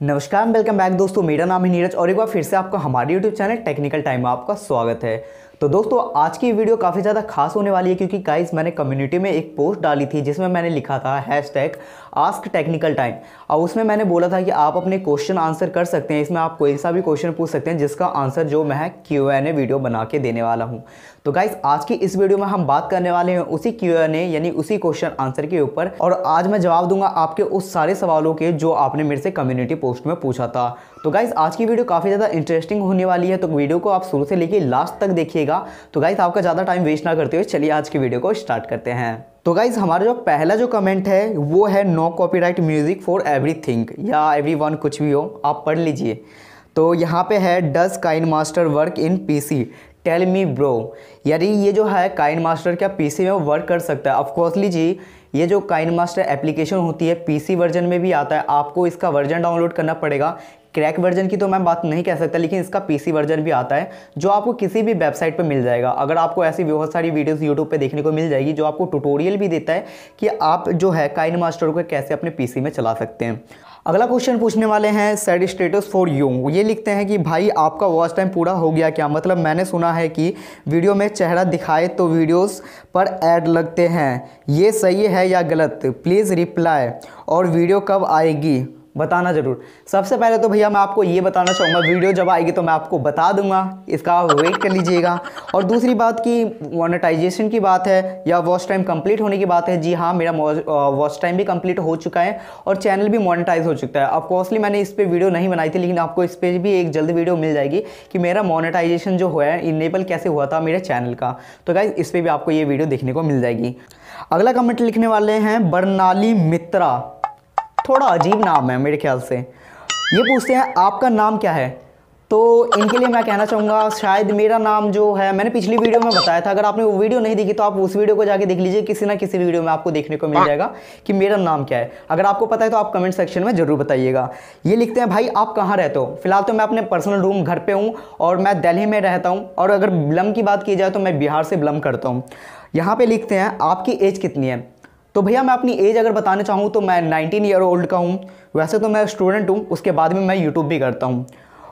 नमस्कार welcome back दोस्तों। मेरा नाम है नीरज और एक बार फिर से आपका हमारे यूट्यूब चैनल टेक्निकल टाइम में आपका स्वागत है। तो दोस्तों, आज की वीडियो काफ़ी ज़्यादा खास होने वाली है क्योंकि गाइस मैंने कम्युनिटी में एक पोस्ट डाली थी जिसमें मैंने लिखा था hash tag ask technical time और उसमें मैंने बोला था कि आप अपने क्वेश्चन आंसर कर सकते हैं। इसमें आप कोई सा भी क्वेश्चन पूछ सकते हैं, जिसका आंसर जो मैं क्यू एन ए वीडियो बना के देने वाला हूँ। तो गाइस आज की इस वीडियो में हम बात करने वाले हैं उसी क्यू एन ए यानी उसी क्वेश्चन आंसर के ऊपर। और आज मैं जवाब दूँगा आपके उस सारे सवालों के जो आपने मेरे से कम्युनिटी पोस्ट में पूछा था। तो गाइज़ आज की वीडियो काफ़ी ज़्यादा इंटरेस्टिंग होने वाली है। तो वीडियो को आप शुरू से लेके लास्ट तक देखिएगा। तो गाइज़ आपका ज़्यादा टाइम वेस्ट ना करते हुए चलिए आज की वीडियो को स्टार्ट करते हैं। तो गाइज़ हमारा जो पहला जो कमेंट है, वो है no copyright music for everything या एवरी कुछ भी हो, आप पढ़ लीजिए। तो यहाँ पे है does KineMaster work in PC tell me bro यानी ये जो है काइन मास्टर क्या पीसी में वर्क कर सकता है? ऑफकोर्सली जी ये जो काइन मास्टर एप्लीकेशन होती है पीसी वर्जन में भी आता है। आपको इसका वर्जन डाउनलोड करना पड़ेगा। क्रैक वर्जन की तो मैं बात नहीं कह सकता, लेकिन इसका पीसी वर्जन भी आता है, जो आपको किसी भी वेबसाइट पर मिल जाएगा। अगर आपको ऐसी बहुत सारी वीडियोस यूट्यूब पे देखने को मिल जाएगी, जो आपको ट्यूटोरियल भी देता है कि आप जो है काइन मास्टर को कैसे अपने पीसी में चला सकते हैं। अगला क्वेश्चन पूछने वाले हैं सेड स्टेटस फॉर यू ये लिखते हैं कि, भाई, आपका वॉच टाइम पूरा हो गया क्या? मतलब मैंने सुना है कि वीडियो में चेहरा दिखाए तो वीडियोस पर ऐड लगते हैं। ये सही है या गलत? प्लीज़ रिप्लाई और वीडियो कब आएगी? बताना ज़रूर। सबसे पहले तो भैया मैं आपको ये बताना चाहूँगा, वीडियो जब आएगी तो मैं आपको बता दूँगा, इसका वेट कर लीजिएगा। और दूसरी बात की मोनेटाइजेशन की बात है या वॉच टाइम कंप्लीट होने की बात है, जी हाँ मेरा वॉच टाइम भी कंप्लीट हो चुका है और चैनल भी मोनेटाइज हो चुका है। ऑफकोर्सली मैंने इस पर वीडियो नहीं बनाई थी, लेकिन आपको इस पर भी एक जल्द वीडियो मिल जाएगी कि मेरा मोनेटाइजेशन जो हुआ है इनेबल कैसे हुआ था मेरे चैनल का। तो गाइज़ इस पर भी आपको ये वीडियो देखने को मिल जाएगी। अगला कमेंट लिखने वाले हैं, बर्नाली मित्रा। थोड़ा अजीब नाम है मेरे ख्याल से। ये पूछते हैं आपका नाम क्या है? तो इनके लिए मैं कहना चाहूँगा शायद मेरा नाम जो है मैंने पिछली वीडियो में बताया था अगर आपने वो वीडियो नहीं देखी तो आप उस वीडियो को जाके देख लीजिए किसी ना किसी वीडियो में आपको देखने को मिल जाएगा कि मेरा नाम क्या है। अगर आपको पता है तो आप कमेंट सेक्शन में ज़रूर बताइएगा। ये लिखते हैं भाई आप कहाँ रहते हो? फ़िलहाल तो मैं अपने पर्सनल रूम घर पर हूँ और मैं दिल्ली में रहता हूँ और अगर बिलम की बात की जाए तो मैं बिहार से बिलम करता हूँ। यहाँ पर लिखते हैं आपकी एज कितनी है? तो भैया, मैं अपनी एज अगर बताना चाहूँ तो मैं 19 ईयर ओल्ड का हूँ। वैसे तो मैं स्टूडेंट हूँ, उसके बाद में मैं यूट्यूब भी करता हूँ।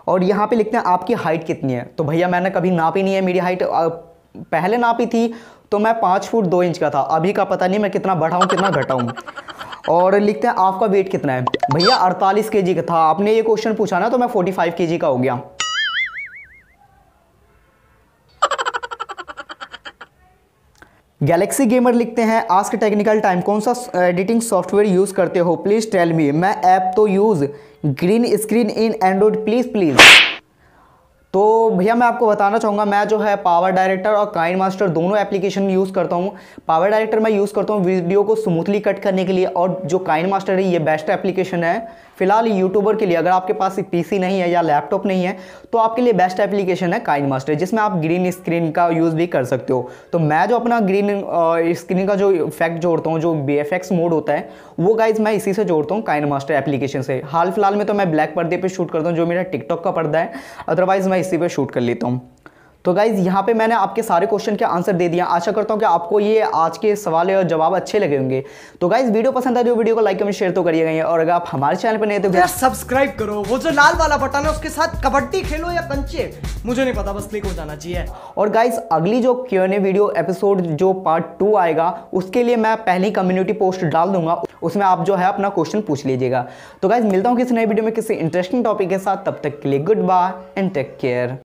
और यहाँ पे लिखते हैं, आपकी हाइट कितनी है? तो भैया, मैंने कभी नापी नहीं है, मेरी हाइट पहले नापी थी तो मैं पाँच फुट दो इंच का था। अभी का पता नहीं मैं कितना बढ़ा हूँ, कितना घटा हूँ। और लिखते हैं, आपका वेट कितना है? भैया, अड़तालीस के का था। आपने ये क्वेश्चन पूछा ना तो मैं फोर्टी फाइव के का हो गया। गैलेक्सी गेमर लिखते हैं आस्क टेक्निकल टाइम कौन सा एडिटिंग सॉफ्टवेयर यूज़ करते हो? प्लीज़ टेल मी मैं ऐप तो use green screen in Android please please भैया, मैं आपको बताना चाहूँगा, मैं जो है पावर डायरेक्टर और काइन मास्टर दोनों एप्लीकेशन यूज़ करता हूँ। पावर डायरेक्टर मैं यूज़ करता हूँ वीडियो को स्मूथली कट करने के लिए और जो काइन मास्टर है, ये बेस्ट एप्लीकेशन है। फ़िलहाल यूट्यूबर के लिए, अगर आपके पास पीसी नहीं है या लैपटॉप नहीं है तो आपके लिए बेस्ट एप्लीकेशन है काइन मास्टर जिसमें आप ग्रीन स्क्रीन का यूज़ भी कर सकते हो। तो मैं जो अपना ग्रीन स्क्रीन का जो इफ़ेक्ट जोड़ता हूँ, जो बी मोड होता है, वो गाइज़ मैं इसी से जोड़ता हूँ काइन मास्टर एप्लीकेशन से। हाल फ़िलहाल में तो मैं ब्लैक पर्दे पर शूट करता हूँ, जो मेरा टिकटॉक का पर्दा है। अदरवाइज़ मैं इसी पर शूट कर लेता हूँ। तो गाइज़ यहाँ पे मैंने आपके सारे क्वेश्चन के आंसर दे दिया। आशा करता हूँ कि आपको ये आज के सवाल और जवाब अच्छे लगे होंगे। तो गाइज़ वीडियो पसंद है जो वीडियो को लाइक कमेंट शेयर तो करिएगा और अगर आप हमारे चैनल पर नहीं तो सब्सक्राइब करो। वो जो लाल वाला बटन है उसके साथ कबड्डी खेलो या कंचे। मुझे नहीं पता बस क्लिक हो जाना चाहिए। और गाइज़ अगली जो क्यों वीडियो एपिसोड जो पार्ट टू आएगा उसके लिए मैं पहली कम्युनिटी पोस्ट डाल दूँगा। उसमें आप जो है अपना क्वेश्चन पूछ लीजिएगा। तो गाइज़ मिलता हूँ किसी नई वीडियो में किसी इंटरेस्टिंग टॉपिक के साथ। तब तक के लिए good bye and take care